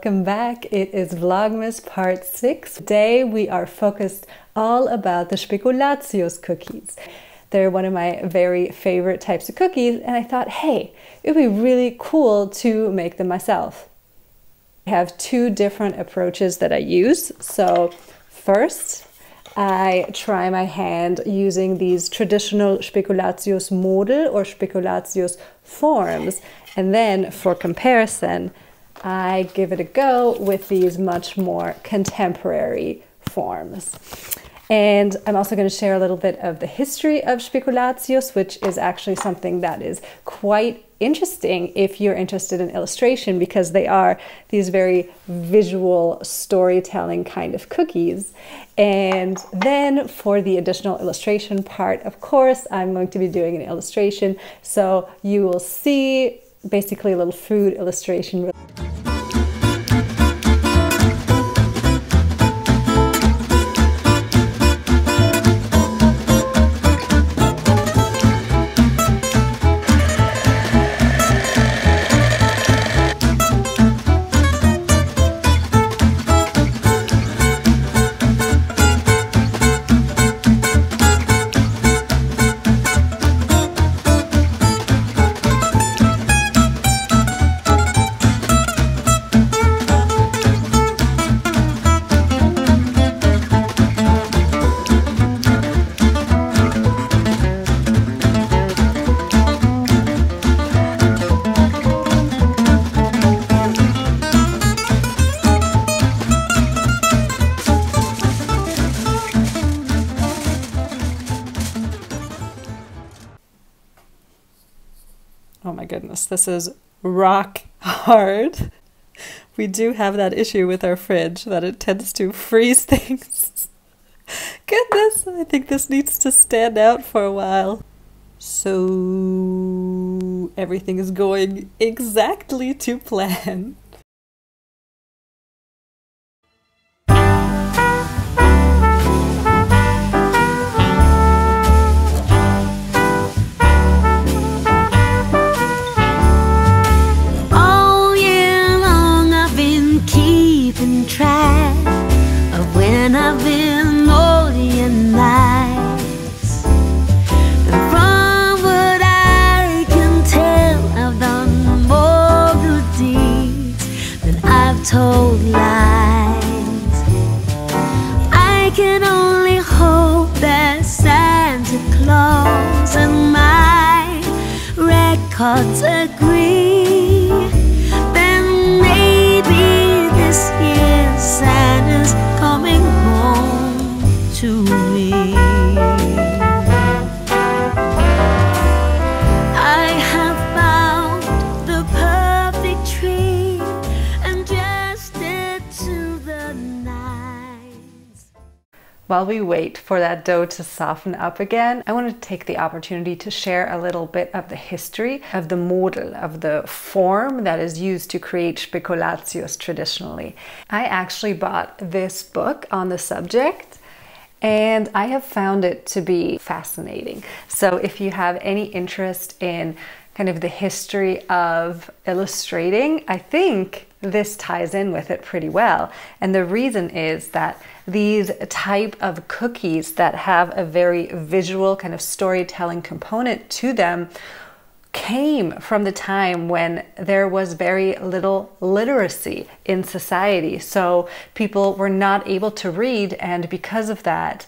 welcome back. It is Vlogmas part 6. Today we are focused all about the Spekulatius cookies. They're one of my very favorite types of cookies and I thought, hey, it would be really cool to make them myself. I have two different approaches that I use. So first, I try my hand using these traditional Spekulatius model or Spekulatius forms. And then for comparison, I give it a go with these much more contemporary forms. And I'm also going to share a little bit of the history of Spekulatius, which is actually something that is quite interesting if you're interested in illustration because they are these very visual storytelling kind of cookies. And then for the additional illustration part, of course, I'm going to be doing an illustration. So you will see basically a little food illustration. My goodness, this is rock hard. We do have that issue with our fridge that it tends to freeze things. goodness, I think this needs to stand out for a while. So everything is going exactly to plan. While we wait for that dough to soften up again, I want to take the opportunity to share a little bit of the history of the model, of the form that is used to create spekulatius traditionally. I actually bought this book on the subject and I have found it to be fascinating. So if you have any interest in kind of the history of illustrating, I think this ties in with it pretty well. And the reason is that these type of cookies that have a very visual kind of storytelling component to them came from the time when there was very little literacy in society. So people were not able to read, and because of that,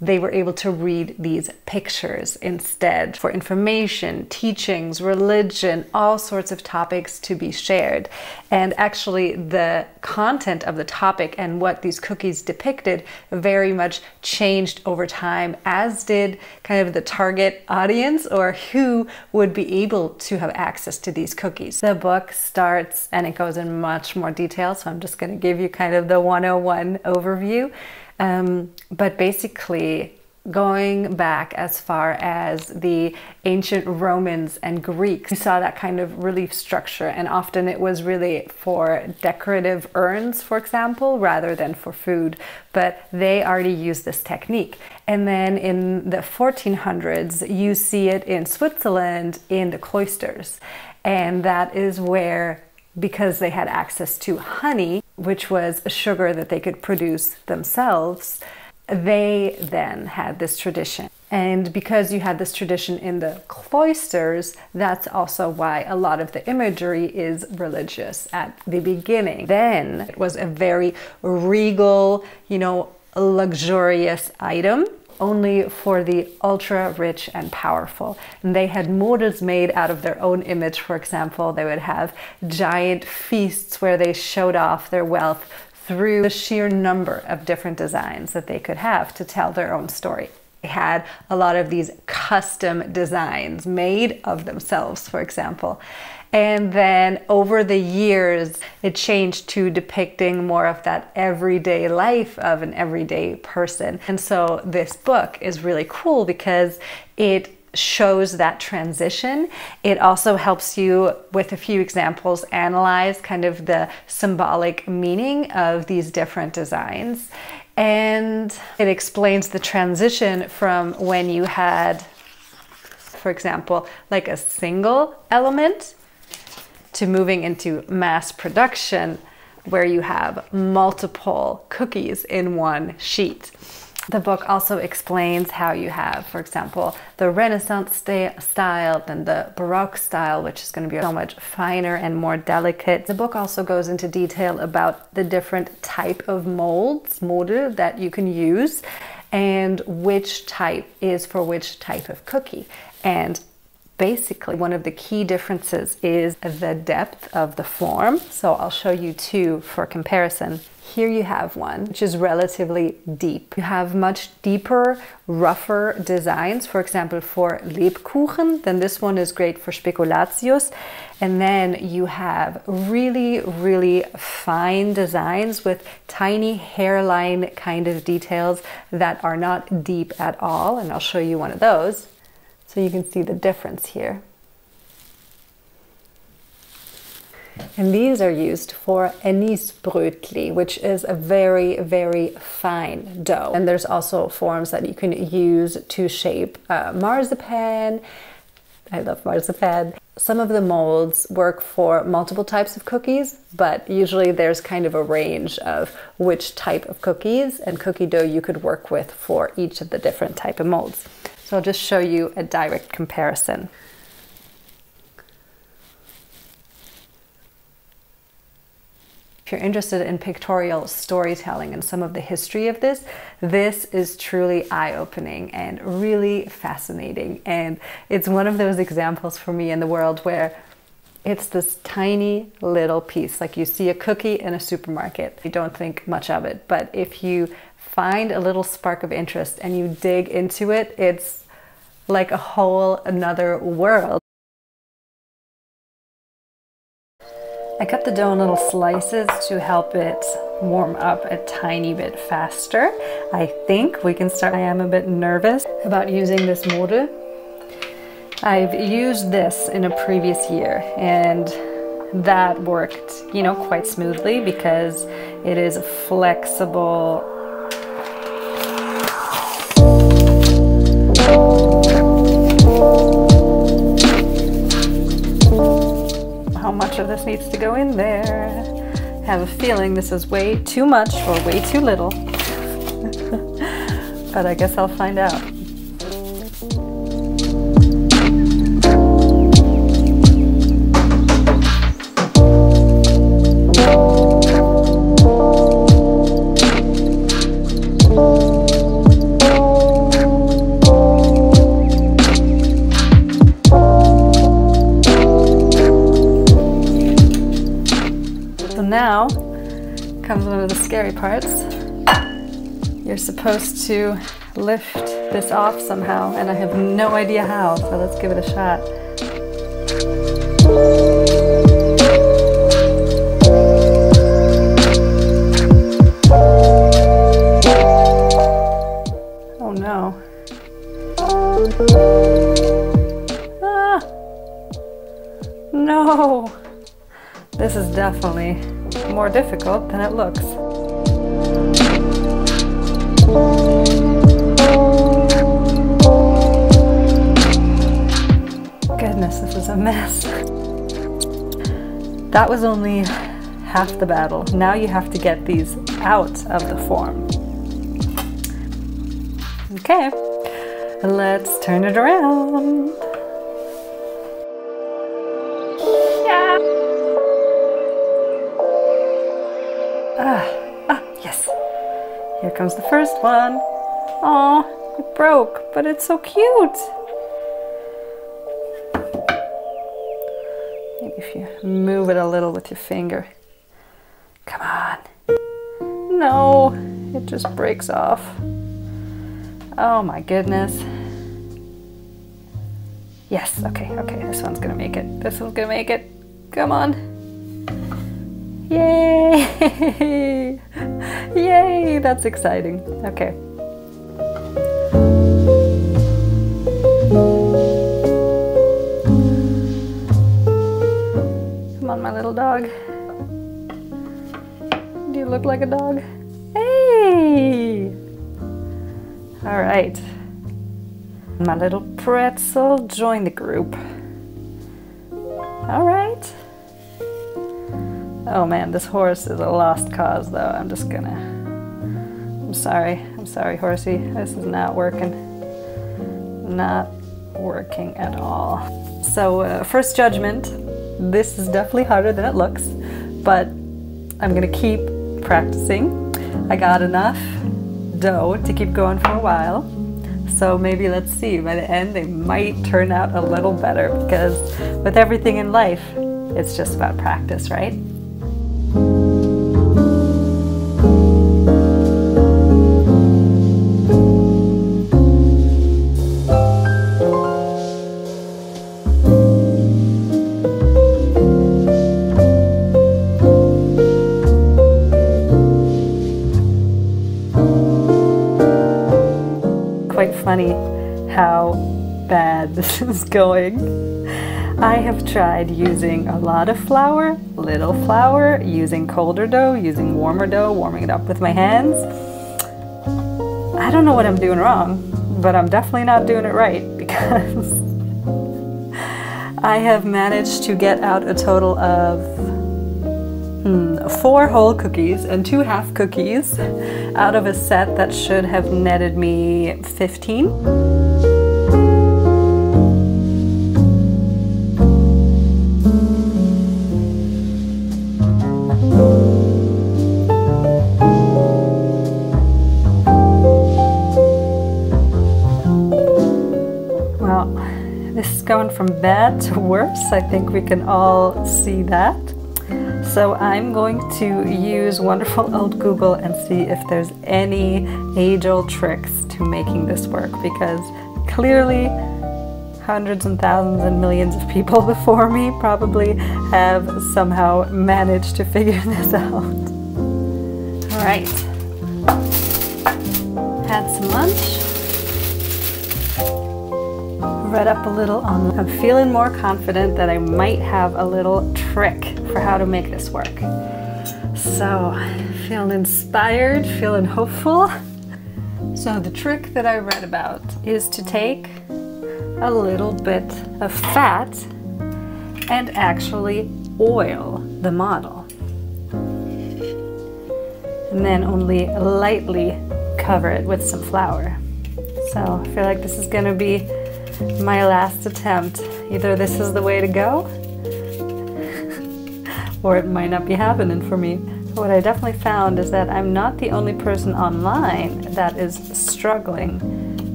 they were able to read these pictures instead for information, teachings, religion, all sorts of topics to be shared. And actually, the content of the topic and what these cookies depicted very much changed over time, as did kind of the target audience or who would be able to have access to these cookies. The book starts and it goes in much more detail, so I'm just going to give you kind of the 101 overview. Um, but basically, going back as far as the ancient Romans and Greeks, you saw that kind of relief structure, and often it was really for decorative urns, for example, rather than for food. But they already used this technique. And then in the 1400s, you see it in Switzerland in the cloisters, and that is where because they had access to honey, which was a sugar that they could produce themselves, they then had this tradition. And because you had this tradition in the cloisters, that's also why a lot of the imagery is religious at the beginning. Then it was a very regal, you know, luxurious item only for the ultra rich and powerful. And they had models made out of their own image, for example. They would have giant feasts where they showed off their wealth through the sheer number of different designs that they could have to tell their own story. They had a lot of these custom designs made of themselves, for example. And then over the years, it changed to depicting more of that everyday life of an everyday person. And so this book is really cool because it shows that transition. It also helps you, with a few examples, analyze kind of the symbolic meaning of these different designs. And it explains the transition from when you had, for example, like a single element to moving into mass production where you have multiple cookies in one sheet. The book also explains how you have, for example, the Renaissance style, then the Baroque style, which is going to be so much finer and more delicate. The book also goes into detail about the different type of molds, model, that you can use and which type is for which type of cookie. And basically one of the key differences is the depth of the form. So I'll show you two for comparison. Here you have one, which is relatively deep. You have much deeper, rougher designs. For example, for Lebkuchen, then this one is great for Spekulatius. And then you have really, really fine designs with tiny hairline kind of details that are not deep at all. And I'll show you one of those. So you can see the difference here. And these are used for anisbrötli, which is a very, very fine dough. And there's also forms that you can use to shape uh, marzipan. I love marzipan. Some of the molds work for multiple types of cookies, but usually there's kind of a range of which type of cookies and cookie dough you could work with for each of the different type of molds. So I'll just show you a direct comparison. If you're interested in pictorial storytelling and some of the history of this, this is truly eye-opening and really fascinating. And it's one of those examples for me in the world where it's this tiny little piece. Like you see a cookie in a supermarket, you don't think much of it. But if you find a little spark of interest and you dig into it, it's like a whole another world. I cut the dough in little slices to help it warm up a tiny bit faster. I think we can start. I am a bit nervous about using this mortar. I've used this in a previous year and that worked, you know, quite smoothly because it is a flexible of this needs to go in there. I have a feeling this is way too much or way too little. but I guess I'll find out. Parts. You're supposed to lift this off somehow, and I have no idea how, so let's give it a shot. Oh no. Ah! No! This is definitely more difficult than it looks. Goodness, this is a mess. That was only half the battle. Now you have to get these out of the form. Okay, let's turn it around. Comes the first one. Oh, it broke, but it's so cute. Maybe if you move it a little with your finger. Come on. No, it just breaks off. Oh my goodness. Yes, okay, okay, this one's gonna make it. This one's gonna make it. Come on. Yay! Yay, that's exciting. Okay. Come on, my little dog. Do you look like a dog? Hey! All right. My little pretzel, join the group. All right. Oh man, this horse is a lost cause though. I'm just gonna, I'm sorry. I'm sorry, horsey. This is not working. Not working at all. So uh, first judgment, this is definitely harder than it looks, but I'm gonna keep practicing. I got enough dough to keep going for a while. So maybe let's see, by the end they might turn out a little better because with everything in life, it's just about practice, right? Going. I have tried using a lot of flour, little flour, using colder dough, using warmer dough, warming it up with my hands. I don't know what I'm doing wrong, but I'm definitely not doing it right because I have managed to get out a total of hmm, four whole cookies and two half cookies out of a set that should have netted me 15. This is going from bad to worse. I think we can all see that. So I'm going to use wonderful old Google and see if there's any age-old tricks to making this work because clearly hundreds and thousands and millions of people before me probably have somehow managed to figure this out. All right, had some lunch read up a little on I'm feeling more confident that I might have a little trick for how to make this work. So, feeling inspired, feeling hopeful. So the trick that I read about is to take a little bit of fat and actually oil the model. And then only lightly cover it with some flour. So I feel like this is gonna be my last attempt. Either this is the way to go, or it might not be happening for me. What I definitely found is that I'm not the only person online that is struggling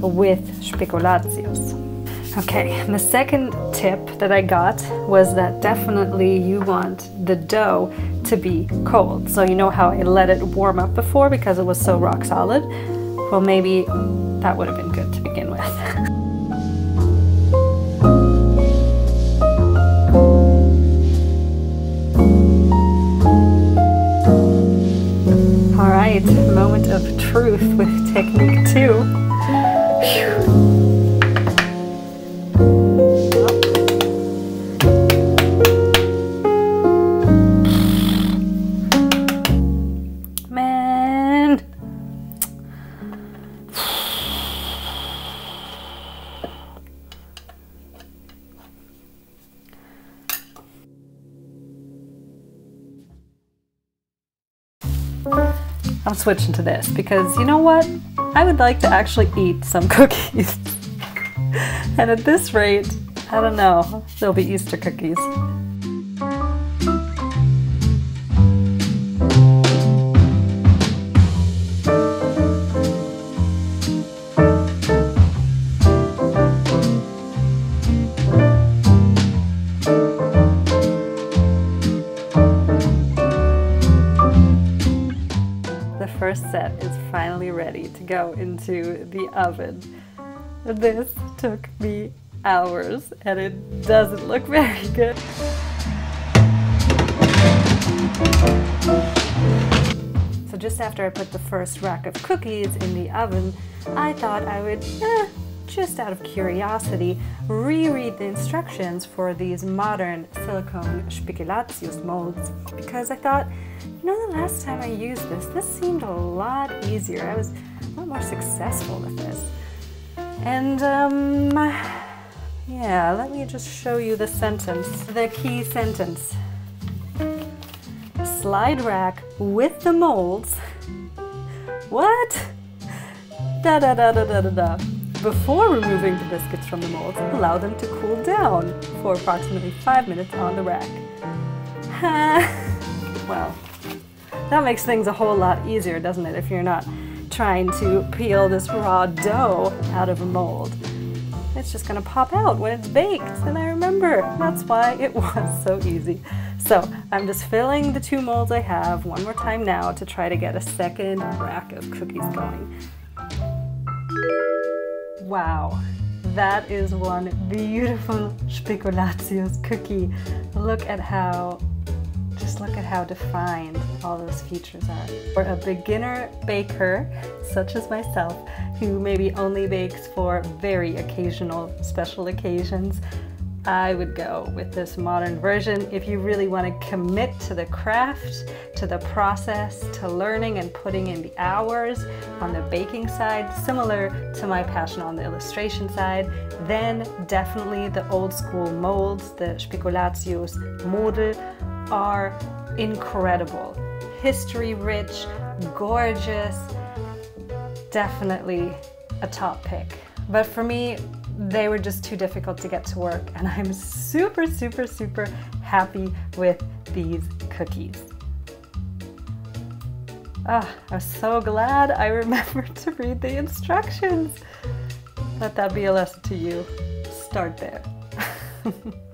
with Spekulatius. Okay, the second tip that I got was that definitely you want the dough to be cold. So you know how I let it warm up before because it was so rock solid? Well, maybe that would have been good right, moment of truth with technique two. Phew. Switching to this because you know what? I would like to actually eat some cookies. and at this rate, I don't know, there'll be Easter cookies. Finally ready to go into the oven. This took me hours and it doesn't look very good. So just after I put the first rack of cookies in the oven, I thought I would eh, just out of curiosity, reread the instructions for these modern silicone Spekulatius molds because I thought, you know, the last time I used this, this seemed a lot easier. I was a lot more successful with this. And, um, yeah, let me just show you the sentence, the key sentence. Slide rack with the molds. What? Da da da da da da da. Before removing the biscuits from the molds, allow them to cool down for approximately 5 minutes on the rack. well, that makes things a whole lot easier, doesn't it, if you're not trying to peel this raw dough out of a mold. It's just gonna pop out when it's baked, and I remember that's why it was so easy. So I'm just filling the two molds I have one more time now to try to get a second rack of cookies going. Wow, that is one beautiful Spekulatius cookie. Look at how, just look at how defined all those features are. For a beginner baker, such as myself, who maybe only bakes for very occasional special occasions, I would go with this modern version if you really want to commit to the craft, to the process, to learning and putting in the hours on the baking side, similar to my passion on the illustration side, then definitely the old school molds, the Spekulatius Model, are incredible. History rich, gorgeous, definitely a top pick. But for me, they were just too difficult to get to work and I'm super, super, super happy with these cookies. Ah, I was so glad I remembered to read the instructions. Let that be a lesson to you. Start there.